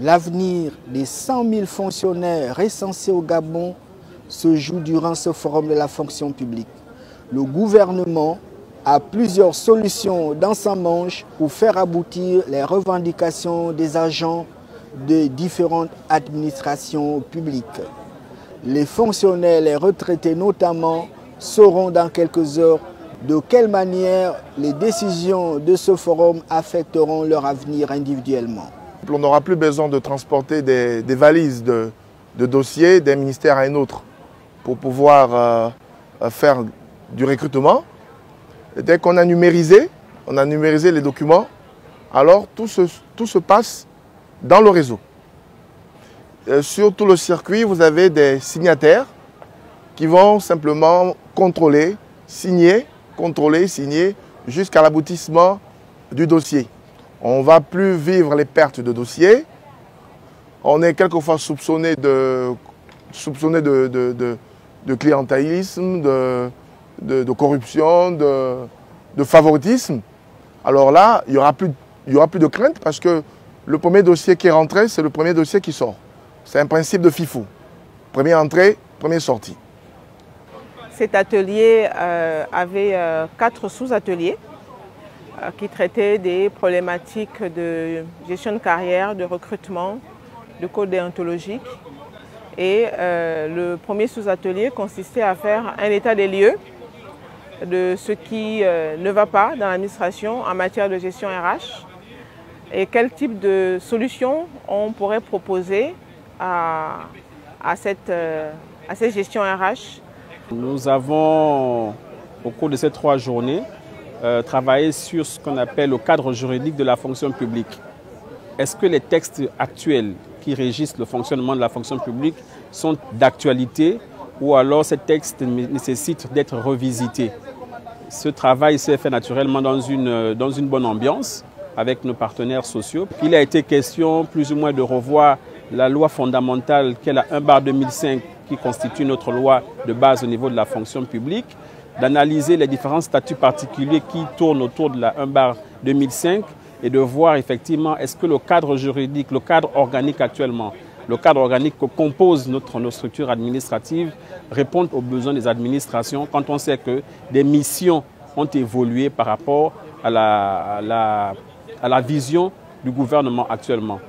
L'avenir des 100 000 fonctionnaires recensés au Gabon se joue durant ce forum de la fonction publique. Le gouvernement a plusieurs solutions dans sa manche pour faire aboutir les revendications des agents de différentes administrations publiques. Les fonctionnaires, les retraités notamment, sauront dans quelques heures de quelle manière les décisions de ce forum affecteront leur avenir individuellement. On n'aura plus besoin de transporter des, valises de, dossiers d'un ministère à un autre pour pouvoir euh, faire du recrutement. dès qu'on a numérisé, on a numérisé les documents, alors tout se, tout se passe dans le réseau. Euh, sur tout le circuit, vous avez des signataires qui vont simplement contrôler, signer, contrôler, signer jusqu'à l'aboutissement du dossier. On ne va plus vivre les pertes de dossier. On est quelquefois soupçonné de, soupçonné de, clientélisme, de, corruption, de, favoritisme. Alors là, il n'y aura, plus, de crainte parce que le premier dossier qui est rentré, c'est le premier dossier qui sort. C'est un principe de FIFO. Première entrée, première sortie. Cet atelier euh, avait euh, quatre sous-ateliers qui traitaient des problématiques de gestion de carrière, de recrutement, de code déontologique. Et le premier sous-atelier consistait à faire un état des lieux de ce qui ne va pas dans l'administration en matière de gestion RH et quel type de solutions on pourrait proposer à, cette, à cette gestion RH nous avons, au cours de ces trois journées, euh, travaillé sur ce qu'on appelle le cadre juridique de la fonction publique. Est-ce que les textes actuels qui régissent le fonctionnement de la fonction publique sont d'actualité ou alors ces textes nécessitent d'être revisités? Ce travail s'est fait naturellement dans une, dans une bonne ambiance avec nos partenaires sociaux. Il a été question plus ou moins de revoir la loi fondamentale qu'est la 1 bar 2005 qui constitue notre loi de base au niveau de la fonction publique, d'analyser les différents statuts particuliers qui tournent autour de la 1 bar 2005 et de voir effectivement est-ce que le cadre juridique, le cadre organique actuellement, le cadre organique que compose notre, nos structures administratives répond aux besoins des administrations quand on sait que des missions ont évolué par rapport à la, vision du gouvernement actuellement.